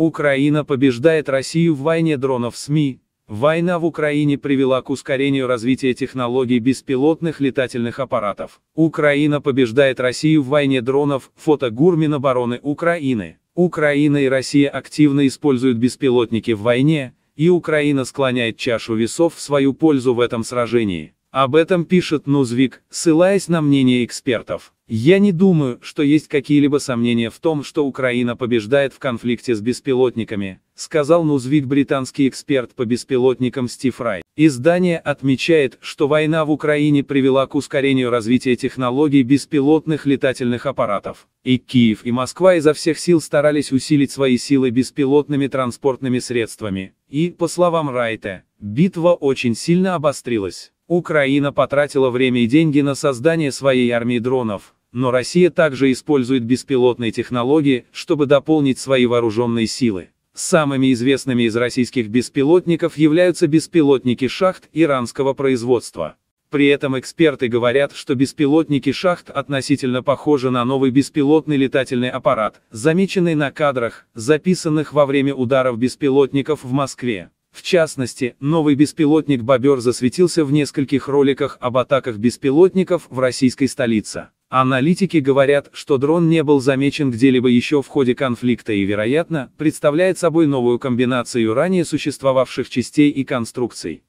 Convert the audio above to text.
Украина побеждает Россию в войне дронов СМИ. Война в Украине привела к ускорению развития технологий беспилотных летательных аппаратов. Украина побеждает Россию в войне дронов, фото Гурминобороны Украины. Украина и Россия активно используют беспилотники в войне, и Украина склоняет чашу весов в свою пользу в этом сражении. Об этом пишет Нузвик, ссылаясь на мнение экспертов. Я не думаю, что есть какие-либо сомнения в том, что Украина побеждает в конфликте с беспилотниками, сказал Нузвик британский эксперт по беспилотникам Стив Рай. Издание отмечает, что война в Украине привела к ускорению развития технологий беспилотных летательных аппаратов. И Киев и Москва изо всех сил старались усилить свои силы беспилотными транспортными средствами. И, по словам Райта, битва очень сильно обострилась. Украина потратила время и деньги на создание своей армии дронов, но Россия также использует беспилотные технологии, чтобы дополнить свои вооруженные силы. Самыми известными из российских беспилотников являются беспилотники шахт иранского производства. При этом эксперты говорят, что беспилотники шахт относительно похожи на новый беспилотный летательный аппарат, замеченный на кадрах, записанных во время ударов беспилотников в Москве. В частности, новый беспилотник «Бобер» засветился в нескольких роликах об атаках беспилотников в российской столице. Аналитики говорят, что дрон не был замечен где-либо еще в ходе конфликта и, вероятно, представляет собой новую комбинацию ранее существовавших частей и конструкций.